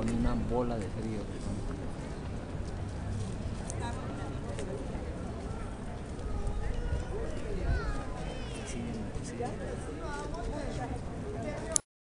con una bola de frío. Sí, sí.